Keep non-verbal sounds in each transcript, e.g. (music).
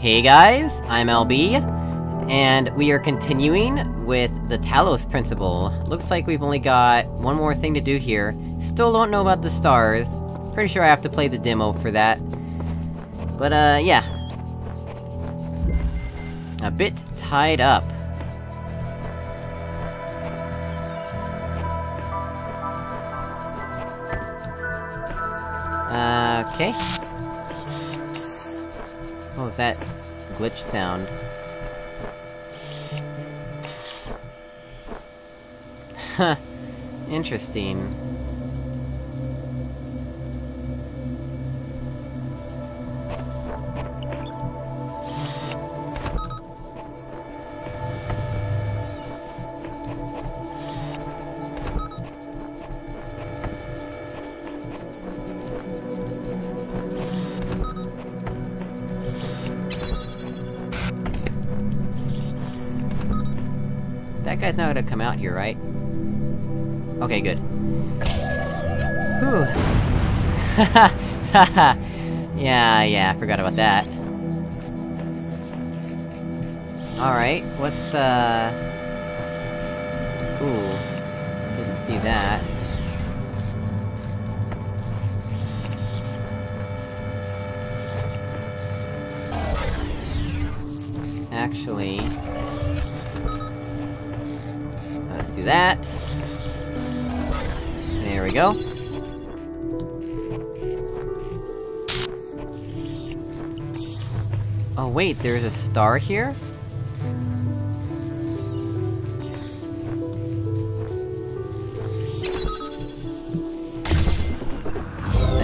Hey guys, I'm LB, and we are continuing with the Talos Principle. Looks like we've only got one more thing to do here. Still don't know about the stars. Pretty sure I have to play the demo for that. But uh, yeah. A bit tied up. Okay. Was that glitch sound? Huh. Interesting. Come out here, right? Okay, good. Whew. (laughs) yeah, yeah, I forgot about that. Alright, what's, uh... Ooh. Didn't see that. Actually... do that. There we go. Oh wait, there's a star here?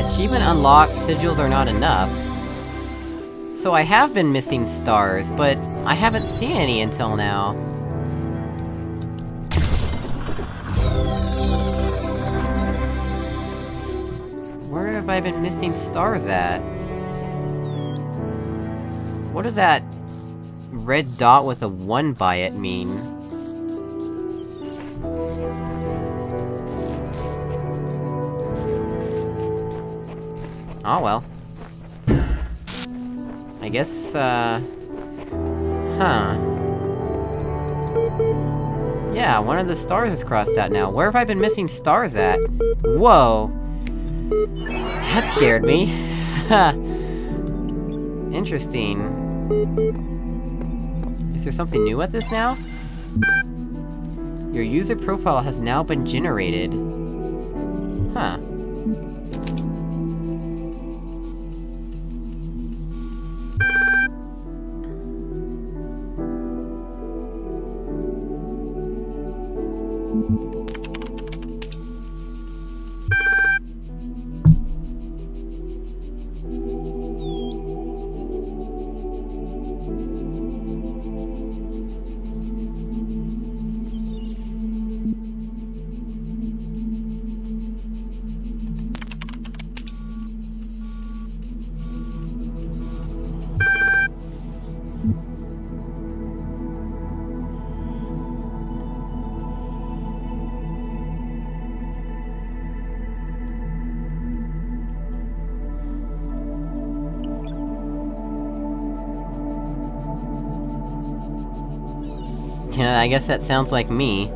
Achievement unlocked, sigils are not enough. So I have been missing stars, but I haven't seen any until now. Have I been missing stars at? What does that red dot with a 1 by it mean? Oh well. I guess, uh... Huh. Yeah, one of the stars is crossed out now. Where have I been missing stars at? Whoa! That scared me. (laughs) Interesting. Is there something new with this now? Your user profile has now been generated. Huh. I guess that sounds like me.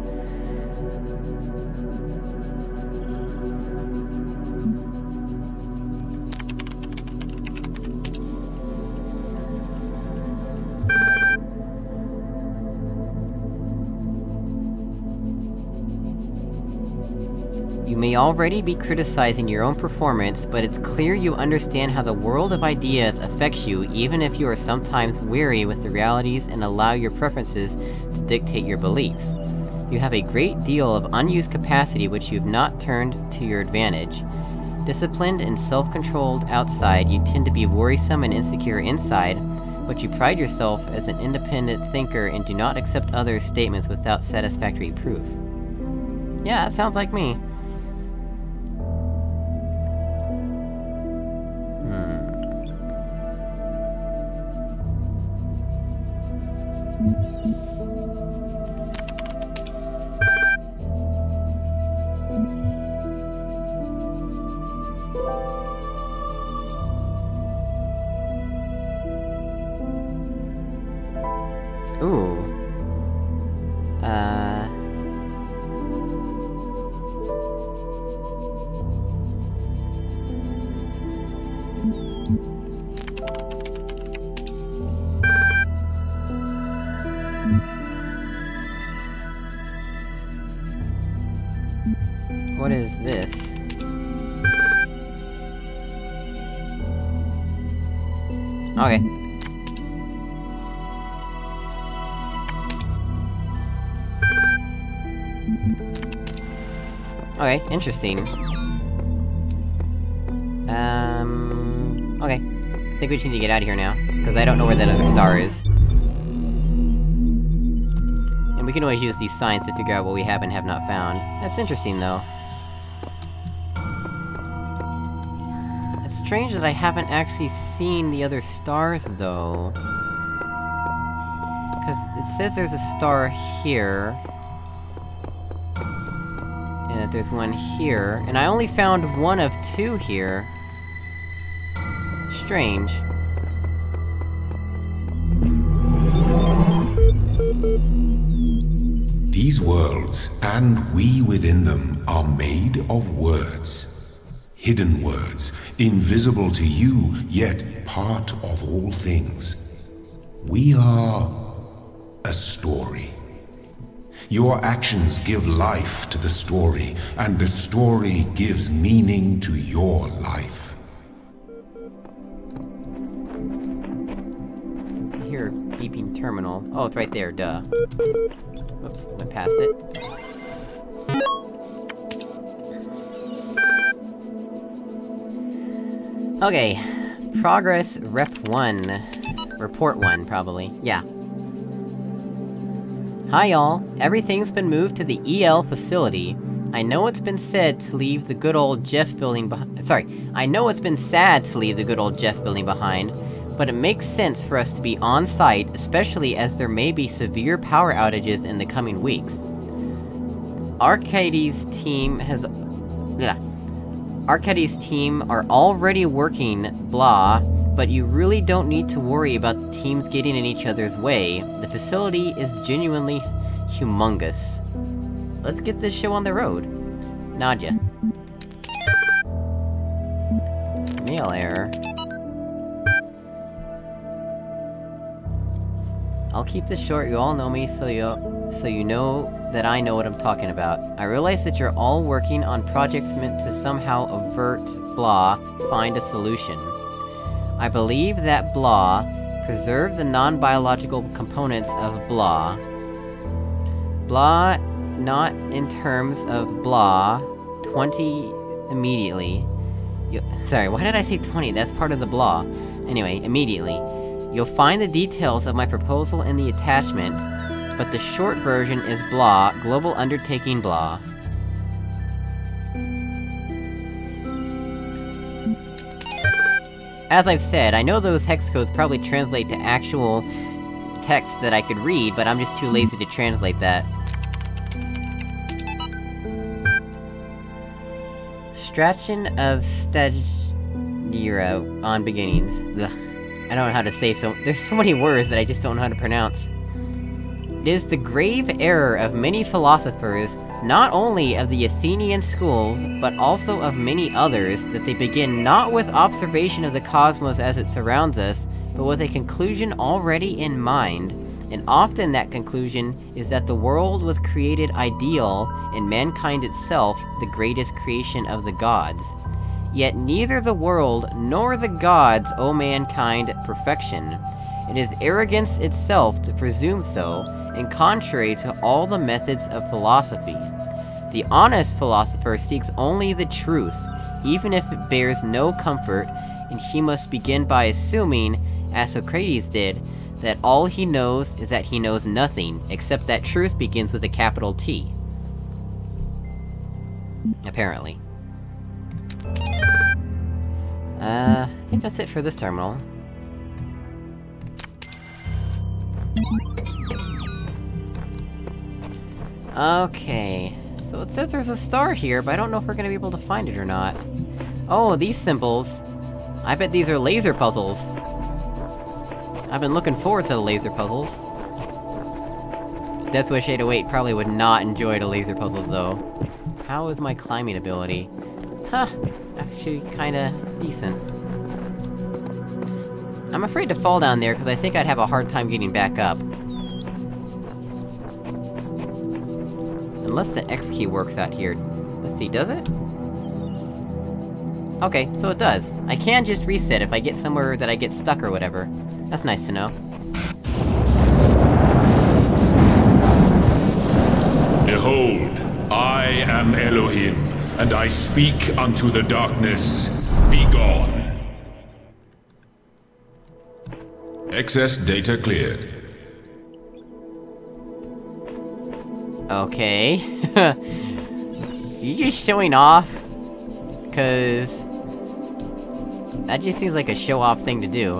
Already be criticizing your own performance, but it's clear you understand how the world of ideas affects you even if you are sometimes weary with the realities and allow your preferences to dictate your beliefs. You have a great deal of unused capacity which you've not turned to your advantage. Disciplined and self-controlled outside, you tend to be worrisome and insecure inside, but you pride yourself as an independent thinker and do not accept others' statements without satisfactory proof. Yeah, that sounds like me. Ooh. Okay, interesting. Um... Okay. I think we just need to get out of here now, because I don't know where that other star is. And we can always use these signs to figure out what we have and have not found. That's interesting, though. It's strange that I haven't actually seen the other stars, though. Because it says there's a star here. There's one here, and I only found one of two here. Strange. These worlds, and we within them, are made of words. Hidden words, invisible to you, yet part of all things. We are a story. Your actions give life to the story, and the story gives meaning to your life. A beeping terminal. Oh, it's right there, duh. Oops, went past it. Okay. Progress Rep 1. Report 1, probably. Yeah. Hi y'all, everything's been moved to the EL facility. I know it's been said to leave the good old Jeff building behind- sorry, I know it's been sad to leave the good old Jeff building behind, but it makes sense for us to be on site, especially as there may be severe power outages in the coming weeks. Arcady's team has- yeah. Arcady's team are already working, blah, but you really don't need to worry about the teams getting in each other's way. The facility is genuinely humongous. Let's get this show on the road. Nadia. Mail error. I'll keep this short, you all know me, so you so you know that I know what I'm talking about. I realize that you're all working on projects meant to somehow avert, blah, find a solution. I believe that blah, preserve the non-biological components of blah. Blah, not in terms of blah, 20 immediately. You, sorry, why did I say 20? That's part of the blah. Anyway, immediately. You'll find the details of my proposal in the attachment, but the short version is blah, global undertaking blah. As I've said, I know those hex codes probably translate to actual text that I could read, but I'm just too lazy to translate that. Straton of Stagira on beginnings. Ugh. I don't know how to say so- there's so many words that I just don't know how to pronounce. It is the grave error of many philosophers, not only of the Athenian schools, but also of many others, that they begin not with observation of the cosmos as it surrounds us, but with a conclusion already in mind, and often that conclusion is that the world was created ideal, and mankind itself the greatest creation of the gods. Yet neither the world nor the gods owe mankind perfection. It is arrogance itself to presume so, and contrary to all the methods of philosophy. The honest philosopher seeks only the truth, even if it bears no comfort, and he must begin by assuming, as Socrates did, that all he knows is that he knows nothing, except that truth begins with a capital T. Apparently. Uh, I think that's it for this terminal. Okay, so it says there's a star here, but I don't know if we're gonna be able to find it or not. Oh, these symbols! I bet these are laser puzzles! I've been looking forward to the laser puzzles. Death Wish 808 probably would not enjoy the laser puzzles, though. How is my climbing ability? Huh, actually kinda decent. I'm afraid to fall down there, because I think I'd have a hard time getting back up. Unless the X key works out here. Let's see, does it? Okay, so it does. I can just reset if I get somewhere that I get stuck or whatever. That's nice to know. Behold, I am Elohim, and I speak unto the darkness, Begone! Excess data cleared. Okay. (laughs) you just showing off? Cause... That just seems like a show-off thing to do.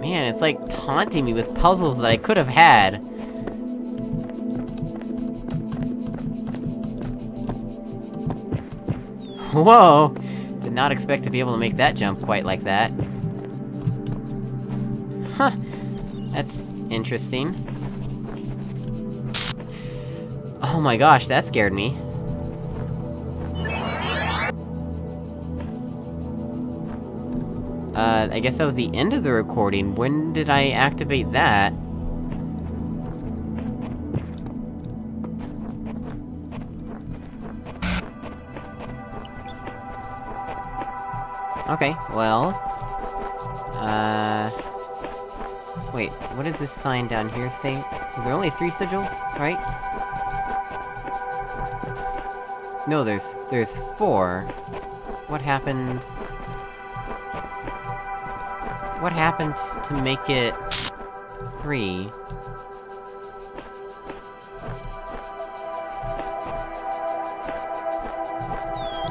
Man, it's like taunting me with puzzles that I could have had. Whoa! Did not expect to be able to make that jump quite like that. Huh. That's interesting. Oh my gosh, that scared me. Uh, I guess that was the end of the recording. When did I activate that? Okay, well... Uh... Wait, what does this sign down here say? There only three sigils, right? No, there's... there's four. What happened... What happened to make it... three?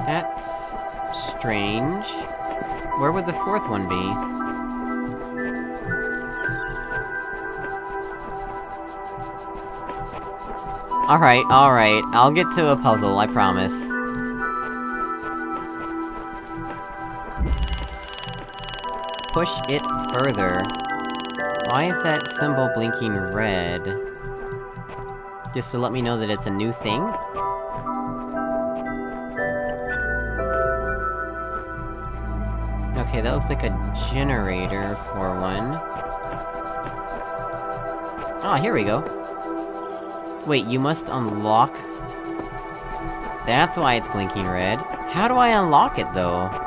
That's... strange. Where would the fourth one be? Alright, alright, I'll get to a puzzle, I promise. Push it further. Why is that symbol blinking red? Just to let me know that it's a new thing? That looks like a generator for one. Ah, oh, here we go. Wait, you must unlock... That's why it's blinking red. How do I unlock it, though?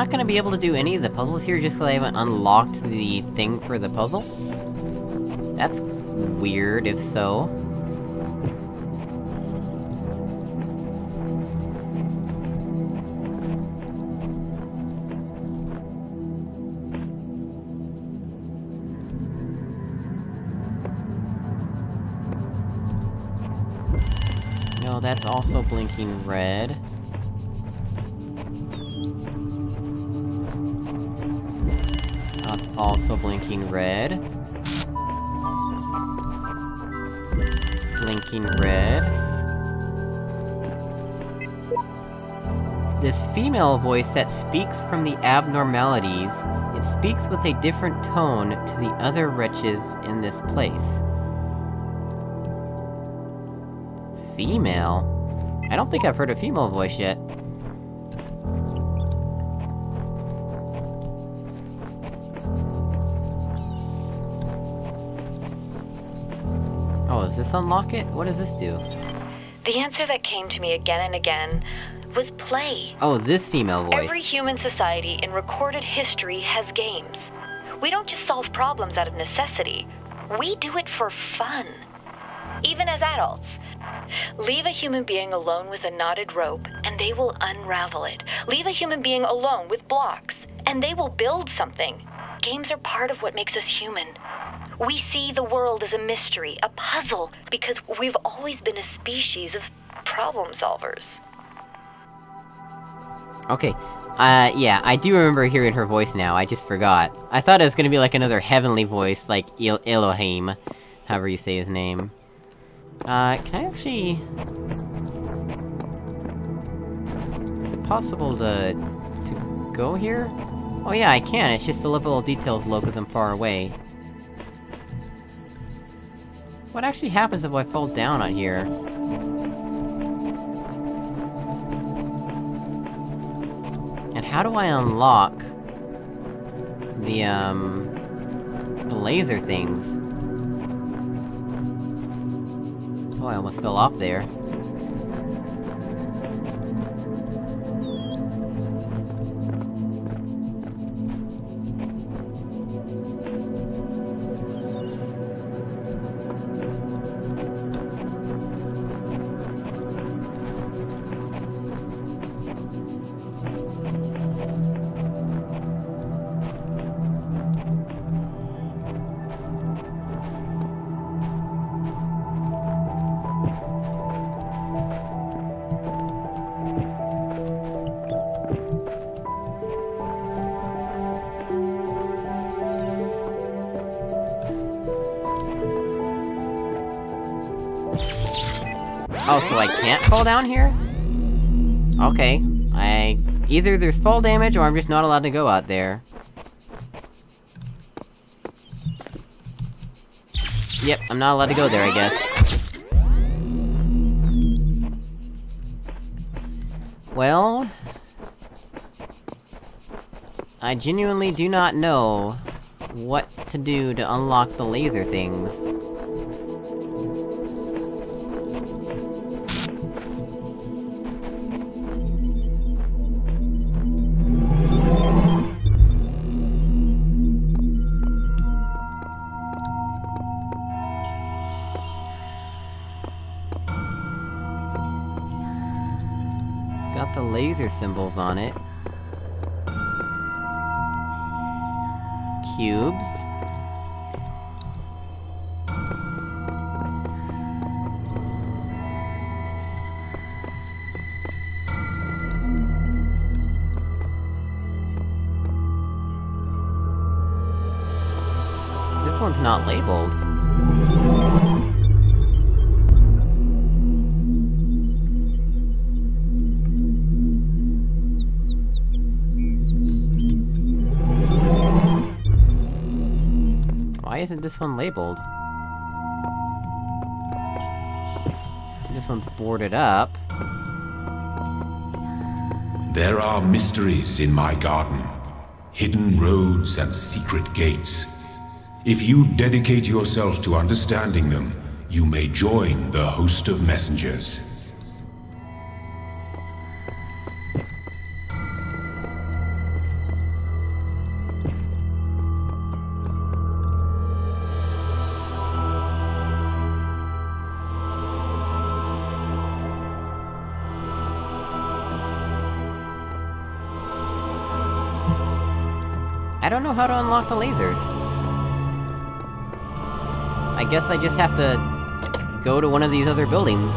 Not gonna be able to do any of the puzzles here just because I haven't unlocked the thing for the puzzle? That's... weird, if so. No, that's also blinking red. Also blinking red. Blinking red. This female voice that speaks from the abnormalities, it speaks with a different tone to the other wretches in this place. Female? I don't think I've heard a female voice yet. Does this unlock it? What does this do? The answer that came to me again and again was play. Oh, this female voice. Every human society in recorded history has games. We don't just solve problems out of necessity, we do it for fun. Even as adults. Leave a human being alone with a knotted rope, and they will unravel it. Leave a human being alone with blocks, and they will build something. Games are part of what makes us human. We see the world as a mystery, a puzzle, because we've always been a species of problem solvers. Okay. Uh, yeah, I do remember hearing her voice now, I just forgot. I thought it was gonna be like another heavenly voice, like El Elohim. However you say his name. Uh, can I actually... Is it possible to... to go here? Oh yeah, I can, it's just the level of details low because I'm far away. What actually happens if I fall down on here? And how do I unlock... the, um... the laser things? Oh, I almost fell off there. Oh, so I can't fall down here? Okay. I... Either there's fall damage, or I'm just not allowed to go out there. Yep, I'm not allowed to go there, I guess. Well... I genuinely do not know what to do to unlock the laser things. Symbols on it. Cubes. This one's not labeled. Isn't this one labeled? This one's boarded up. There are mysteries in my garden, hidden roads and secret gates. If you dedicate yourself to understanding them, you may join the host of messengers. How to unlock the lasers. I guess I just have to... go to one of these other buildings.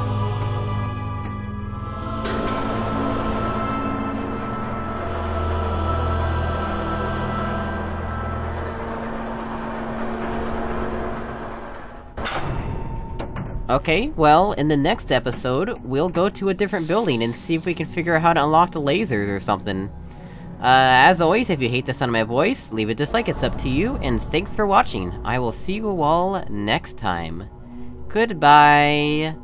Okay, well, in the next episode, we'll go to a different building and see if we can figure out how to unlock the lasers or something. Uh, as always, if you hate the sound of my voice, leave a dislike, it's up to you, and thanks for watching. I will see you all next time. Goodbye!